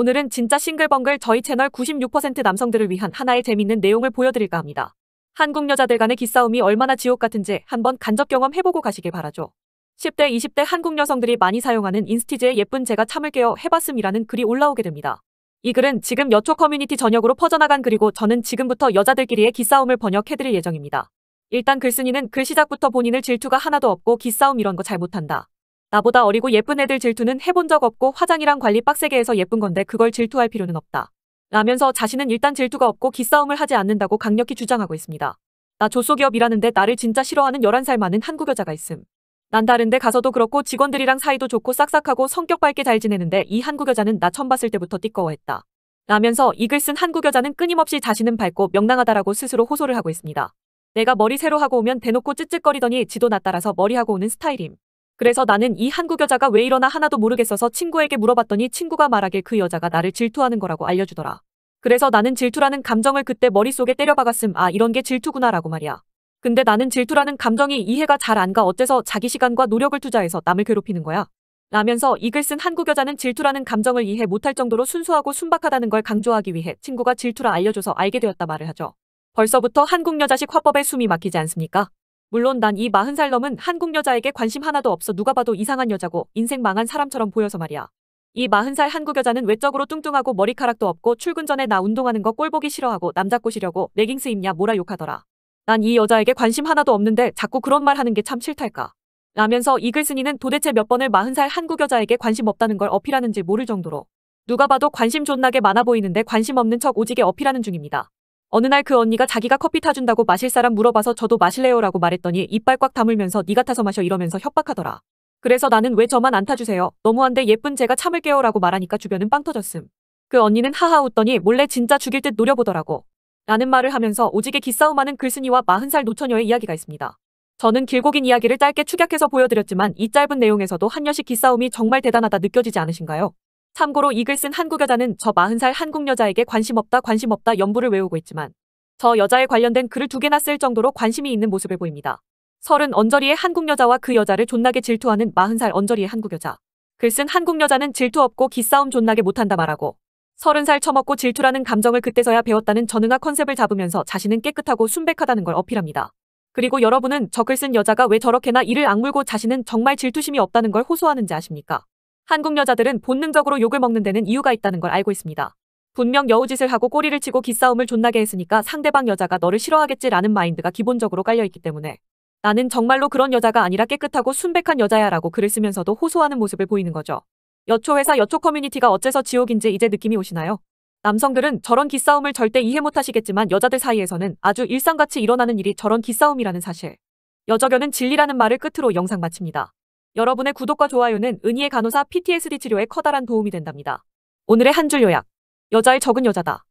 오늘은 진짜 싱글벙글 저희 채널 96% 남성들을 위한 하나의 재밌는 내용을 보여드릴까 합니다. 한국 여자들 간의 기싸움이 얼마나 지옥 같은지 한번 간접 경험해보고 가시길 바라죠. 10대, 20대 한국 여성들이 많이 사용하는 인스티즈의 예쁜 제가 참을게요 해봤음이라는 글이 올라오게 됩니다. 이 글은 지금 여초 커뮤니티 전역으로 퍼져나간 글이고 저는 지금부터 여자들끼리의 기싸움을 번역해드릴 예정입니다. 일단 글쓴이는 글 시작부터 본인을 질투가 하나도 없고 기싸움 이런 거 잘 못한다. 나보다 어리고 예쁜 애들 질투는 해본 적 없고 화장이랑 관리 빡세게 해서 예쁜 건데 그걸 질투할 필요는 없다. 라면서 자신은 일단 질투가 없고 기싸움을 하지 않는다고 강력히 주장하고 있습니다. 나 조소기업 일하는데 나를 진짜 싫어하는 11살 많은 한국 여자가 있음. 난 다른데 가서도 그렇고 직원들이랑 사이도 좋고 싹싹하고 성격 밝게 잘 지내는데 이 한국 여자는 나 처음 봤을 때부터 띠꺼워했다. 라면서 이 글 쓴 한국 여자는 끊임없이 자신은 밝고 명랑하다라고 스스로 호소를 하고 있습니다. 내가 머리 새로 하고 오면 대놓고 쯧쯧거리더니 지도 나 따라서 머리하고 오는 스타일임. 그래서 나는 이 한국 여자가 왜 이러나 하나도 모르겠어서 친구에게 물어봤더니 친구가 말하길 그 여자가 나를 질투하는 거라고 알려주더라. 그래서 나는 질투라는 감정을 그때 머릿속에 때려박았음 아 이런 게 질투구나 라고 말이야. 근데 나는 질투라는 감정이 이해가 잘 안 가 어째서 자기 시간과 노력을 투자해서 남을 괴롭히는 거야. 라면서 이 글 쓴 한국 여자는 질투라는 감정을 이해 못할 정도로 순수하고 순박하다는 걸 강조하기 위해 친구가 질투라 알려줘서 알게 되었다 말을 하죠. 벌써부터 한국 여자식 화법에 숨이 막히지 않습니까? 물론 난 이 40살 넘은 한국 여자에게 관심 하나도 없어 누가 봐도 이상한 여자고 인생 망한 사람처럼 보여서 말이야. 이 40살 한국 여자는 외적으로 뚱뚱하고 머리카락도 없고 출근 전에 나 운동하는 거 꼴 보기 싫어하고 남자 꼬시려고 레깅스 입냐 뭐라 욕하더라. 난 이 여자에게 관심 하나도 없는데 자꾸 그런 말 하는 게 참 싫달까. 라면서 이 글쓴이는 도대체 몇 번을 40살 한국 여자에게 관심 없다는 걸 어필하는지 모를 정도로 누가 봐도 관심 존나게 많아 보이는데 관심 없는 척 오지게 어필하는 중입니다. 어느 날 그 언니가 자기가 커피 타준다고 마실 사람 물어봐서 저도 마실래요라고 말했더니 이빨 꽉 다물면서 니가 타서 마셔 이러면서 협박하더라. 그래서 나는 왜 저만 안 타주세요. 너무한데 예쁜 제가 참을게요라고 말하니까 주변은 빵 터졌음. 그 언니는 하하 웃더니 몰래 진짜 죽일 듯 노려보더라고. 라는 말을 하면서 오지게 기싸움하는 글쓴이와 40살 노처녀의 이야기가 있습니다. 저는 길고 긴 이야기를 짧게 축약해서 보여드렸지만 이 짧은 내용에서도 한여식 기싸움이 정말 대단하다 느껴지지 않으신가요? 참고로 이 글 쓴 한국 여자는 저 40살 한국 여자에게 관심 없다 관심 없다 연부를 외우고 있지만 저 여자에 관련된 글을 두 개나 쓸 정도로 관심이 있는 모습을 보입니다. 서른 언저리의 한국 여자와 그 여자를 존나게 질투하는 40살 언저리의 한국 여자. 글 쓴 한국 여자는 질투 없고 기싸움 존나게 못한다 말하고 서른 살 처먹고 질투라는 감정을 그때서야 배웠다는 전응아 컨셉을 잡으면서 자신은 깨끗하고 순백하다는 걸 어필합니다. 그리고 여러분은 저 글 쓴 여자가 왜 저렇게나 이를 악물고 자신은 정말 질투심이 없다는 걸 호소하는지 아십니까? 한국 여자들은 본능적으로 욕을 먹는 데는 이유가 있다는 걸 알고 있습니다. 분명 여우짓을 하고 꼬리를 치고 기싸움을 존나게 했으니까 상대방 여자가 너를 싫어하겠지라는 마인드가 기본적으로 깔려있기 때문에 나는 정말로 그런 여자가 아니라 깨끗하고 순백한 여자야 라고 글을 쓰면서도 호소하는 모습을 보이는 거죠. 여초 회사 여초 커뮤니티가 어째서 지옥인지 이제 느낌이 오시나요? 남성들은 저런 기싸움을 절대 이해 못하시겠지만 여자들 사이에서는 아주 일상같이 일어나는 일이 저런 기싸움이라는 사실. 여저견은 진리라는 말을 끝으로 영상 마칩니다. 여러분의 구독과 좋아요는 은희의 간호사 PTSD 치료에 커다란 도움이 된답니다. 오늘의 한 줄 요약. 여자의 적은 여자다.